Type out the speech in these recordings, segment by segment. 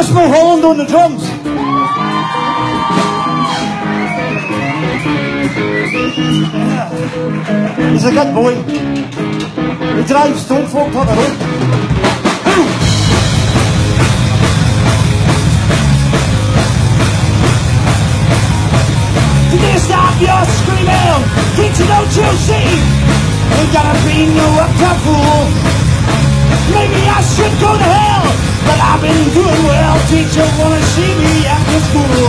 Chris Mulholland on the drums. He's a good boy. He drives Stone Folk on the road. Today stop your screaming, teacher don't you see? Ain't gotta be no uptown fool. Maybe I should go to hell, but I've been doing well. Teacher wanna see me after school.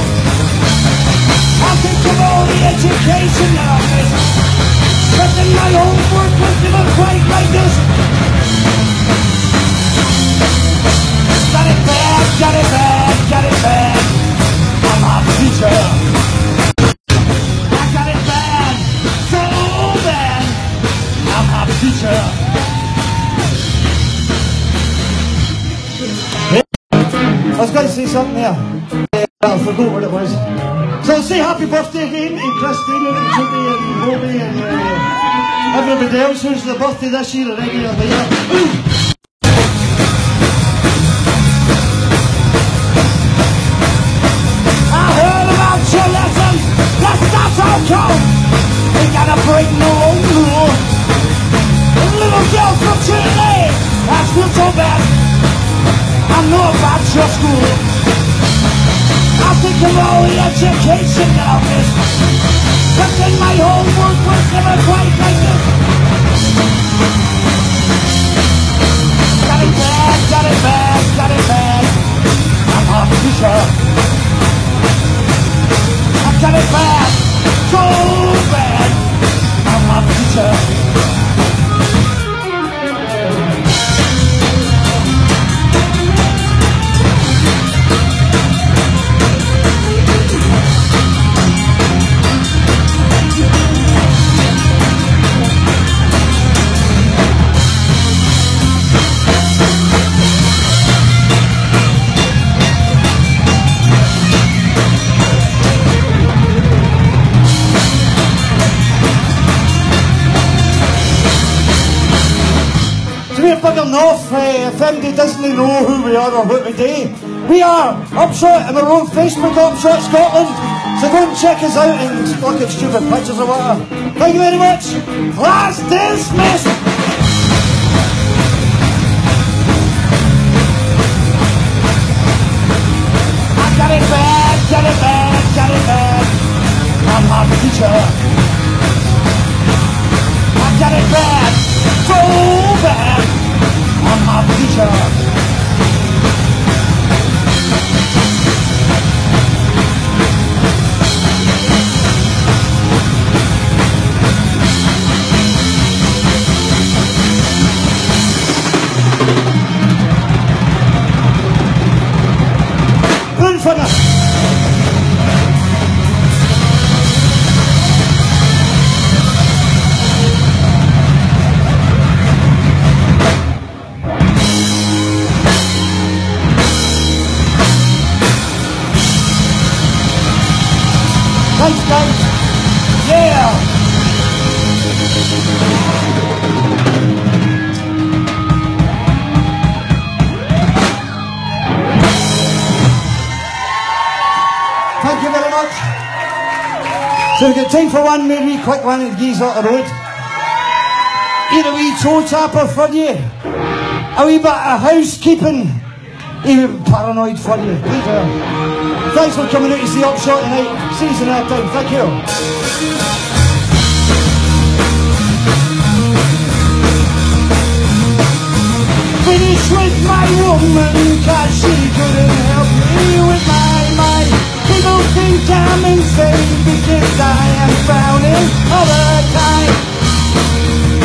I think of all the education I've missed. But my own work was never quite like this. Got it bad, got it bad, got it bad. I'm a teacher. I got it bad, so bad. I'm a teacher. I was going to say something there. Uh, I forgot what it was. So say happy birthday again to Christine and Jimmy and Bobby and uh, everybody else who's the birthday this year of the year. School. I think of all the education that I missed. But then my homework was never quite like this. So we're big uh, if anybody doesn't know who we are or what we do, we are Upshot and we're on Facebook, Upshot Scotland. So go and check us out and look at stupid pictures or whatever. Thank you very much. Class dismissed. Got it bad, got it bad, got it bad. I'm a teacher. I got it bad, so bad. I'm a teacher. Thanks, guys. Yeah. Thank you very much. So we've got time for one maybe quick one and geese up the road. Here a wee toe tapper for you. A wee bit of housekeeping even paranoid for you. Leave her. Thanks for coming out to see Upshot tonight. See you next time. Thank you. Finish with my woman, cause she couldn't help me with my mind. People think I'm insane because I am frowning all the time.